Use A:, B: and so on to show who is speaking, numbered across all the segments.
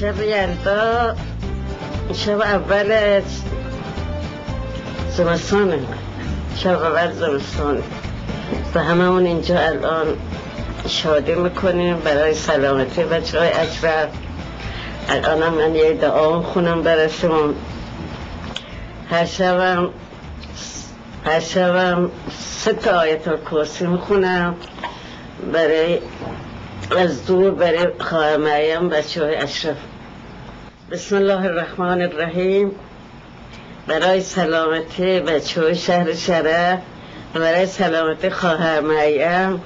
A: شب یلدا شب اول زمستانه. شب اول زمستانه. و هممون اینجا الان شادی می‌کنیم برای سلامتی بچه های اشرف. الان من یه دعا خونم برسیم هر شبم هر شبم سه تا آیت می‌خونم. برای از دور برای خواهر مریم بچه های اشرف. بسم الله الرحمن الرحیم. برای سلامتی بچه های شهر شرف برای سلامتی خواهر مریم.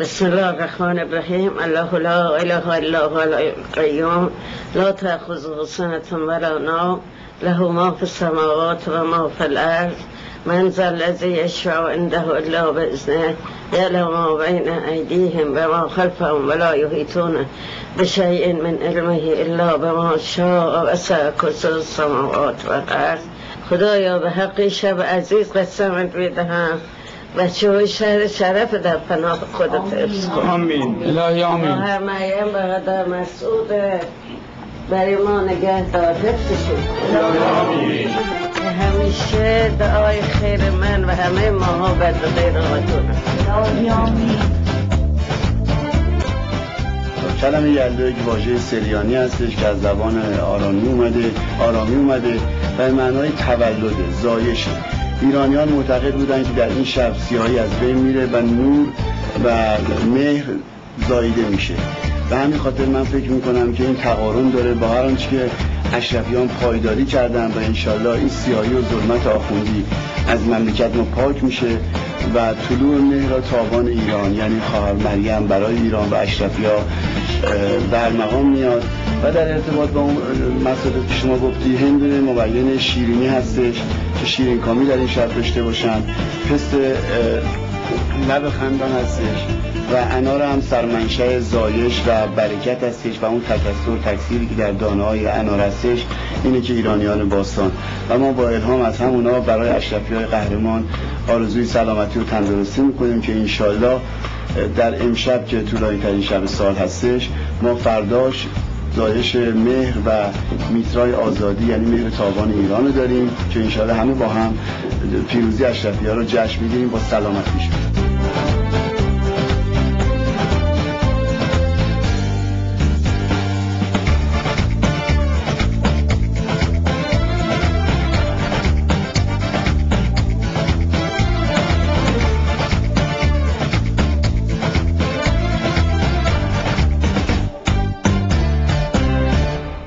A: بسم الله الرحمن الرحیم. الله لا اله الا هو القیوم. لا تأخذه سنة ولا نوم. له ما في السماوات و ما في الارض. من ذا الذي يشفع عنده الا باذنه يعلم ما بين ايديهم وما خلفهم ولا يحيطون بشيء من علمه الا بما شاء وسع كرسي السماوات والارض خدایا به حق شب عزیز قسمت بدهم بچه های شهر شرف در پناه خودت حفظ کن.
B: آمین. الهی آمین.
A: هر مریم برادر مسعود برای ما نگه دار حفظشون همیشه دعای خیر من و همه ماها بر غیر
B: کلمه یلدا یک واژه سریانی هستش که از زبان آرامی اومده آرامی اومده و معنای تولده زایشه ایرانیان معتقد بودند که در این شب سیاهی از بین میره و نور و مهر زاییده میشه. به همین خاطر من فکر می‌کنم که این تقارن داره با هر که اشرفیان پایداری کردن و انشالله این سیاهی و ظلمت آخوندی از مملکت ما پاک میشه و طلوع مهر تابان ایران یعنی خواهر مریم برای ایران و اشرفیا در مقام میاد و در ارتباط با اون مسئله که شما گفتی هند مبین شیرینی هستش که شیرین کامی در این شب داشته باشن پست لب خندان هستش. و انار هم سرمنشه زایش و برکت هستش و اون تکسر تکثیری که در دانه های انار هستش اینه که ایرانیان باستان. و ما با الهام از همونا برای اشرفی های قهرمان آرزوی سلامتی و تندرستی می‌کنیم که انشالله در امشب که طولانی ترین شب سال هستش ما فرداش زایش مهر و میترای آزادی یعنی مهر تاوان ایران رو داریم که انشالله همه با هم پیروزی اشرفی ها رو جشن می‌گیریم با سلامتیشون